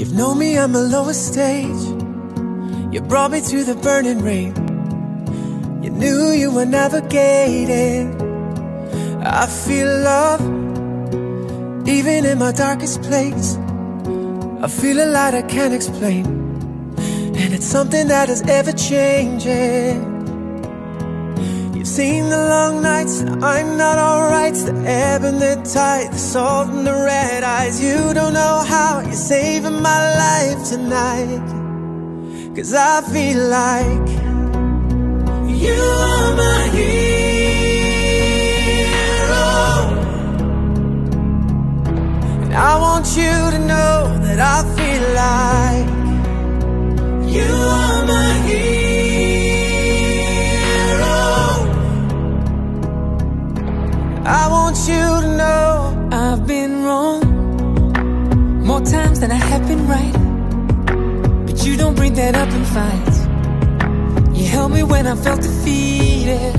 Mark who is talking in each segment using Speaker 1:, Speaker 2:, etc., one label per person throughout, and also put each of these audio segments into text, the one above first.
Speaker 1: You've known me on the lowest stage. You brought me through the burning rain. You knew you were navigating. I feel love, even in my darkest place. I feel a light I can't explain. And it's something that is ever changing. You've seen the long nights, I'm not alright. The ebb and the tide, the salt and the red eyes. You don't know how you're saving my life tonight. Cause I feel like you are my hero. And I want you to know that I feel like you I want you to know
Speaker 2: I've been wrong more times than I have been right. But you don't bring that up in fights. You held me when I felt defeated.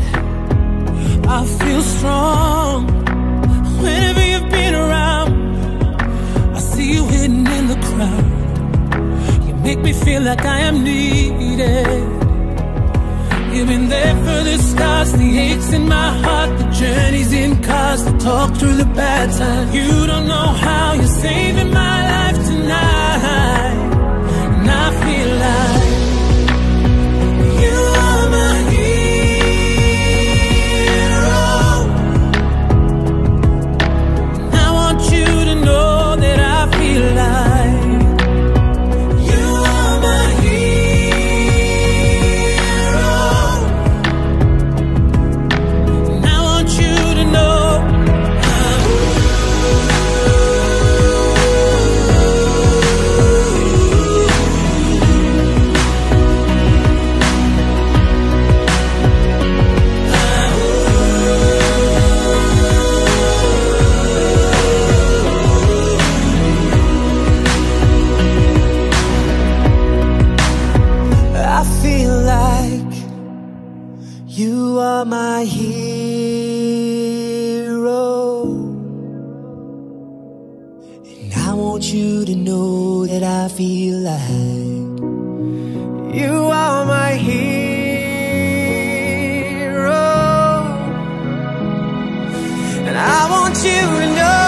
Speaker 2: I feel strong whenever you've been around. I see you hidden in the crowd. You make me feel like I am needed. Scars, the aches in my heart, the journeys in cars, the talk through the bad times. You don't know how you're saving my You are my hero. And I want you to know that I feel like you are my hero. And I want you to know.